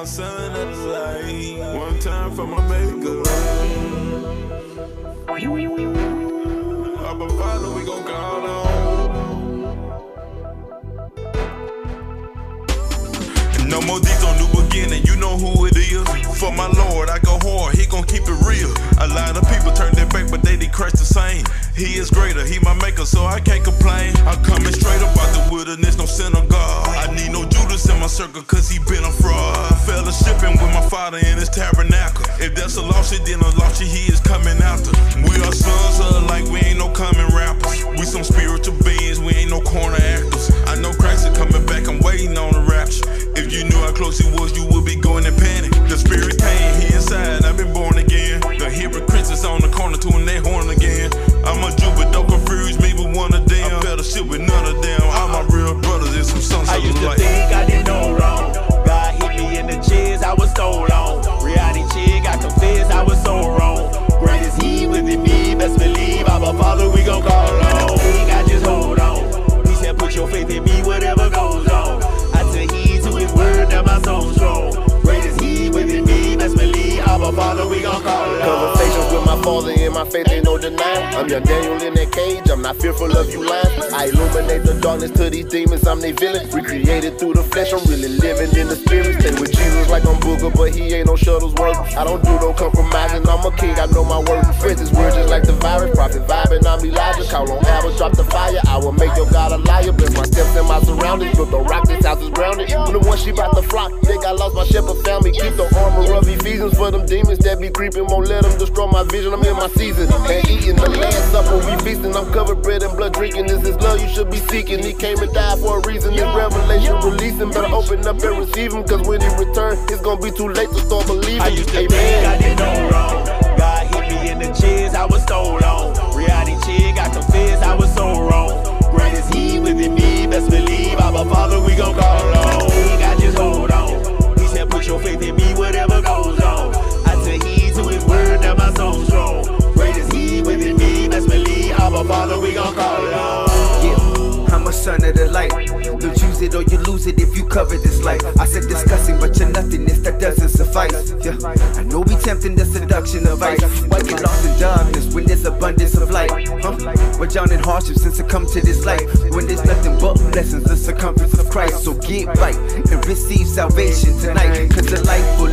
my son of the light. One time for my maker. Abba Father, we gon' call on. No more these on new beginning, you know who it is. For my Lord, I go hard, he gon' keep it real. A lot of people turn their back, but they decrease the same. He is greater, he my maker, so I can't complain. I'm coming straight up out the wilderness, no synagogue. I need no Judas in my circle, cause he been a fraud. Fellowshipping with my father in his tabernacle. If that's a lost shit, then a lost shit he is coming after. We are sons of like we ain't no common rappers. We some spiritual beings, we ain't no corner actors. I know Christ is coming back, I'm waiting on the rapture. If you knew how close he was, you would be going in panic. The spirit came, he inside, I've been born again. The hypocrites is on the corner, tooting their horn again. I'm a Jew, but don't confuse me with one of them. I better shit with none of them. All my real brothers and some sons of to light. I'm your Daniel in that cage, I'm not fearful of you lying. I illuminate the darkness to these demons, I'm their villain. Recreated through the flesh, I'm really living in the spirit. Stay with Jesus like I'm Booger, but he ain't no Shuttlesworth. I don't do no I'm a king, I know my worth. Friends weird just like the virus, prophet vibing, I'm Elijah. Call on Abba, drop the fire, I will make your God a liar. Bless my steps and my surroundings, built the rock, this house is grounded. When the one sheep out the flock, they I lost, my shepherd found me. Keep the armor of Ephesians for them demons that be creeping, won't let them destroy my vision. I'm in my season, and eating the last supper, we feasting. I'm covered bread and blood drinking. This is love you should be seeking. He came and died for a reason. This revelation releasing, better open up and receive him. Cause when he return, it's gonna be too late to start believing. Cover this life. I said discussing, but you're nothingness that doesn't suffice. Yeah, I know we tempting the seduction of ice. Why get lost in darkness when there's abundance of light? Huh? We're drowning in hardship since I come to this life. When there's nothing but blessings, the circumference of Christ. So get right and receive salvation tonight. Cause a life full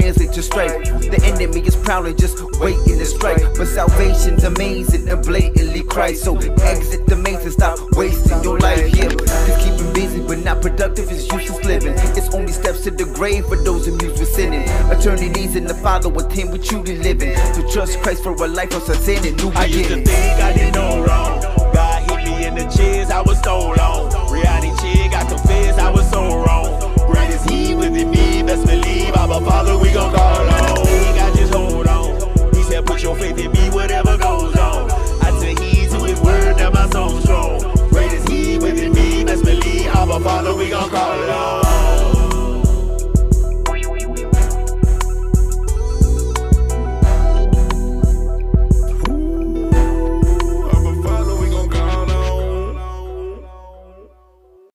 just translate to strife. The enemy is prowling, just waiting to strike. But salvation's amazing and blatantly Christ. So exit the maze and stop wasting your life here. Just keeping busy but not productive is useless living. It's only steps to the grave for those amused with sinning. Eternities in the Father with Him we truly living. To trust Christ for a life of sin and new I used to think I did no wrong. God hit me in the chest, I was so